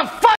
the fuck?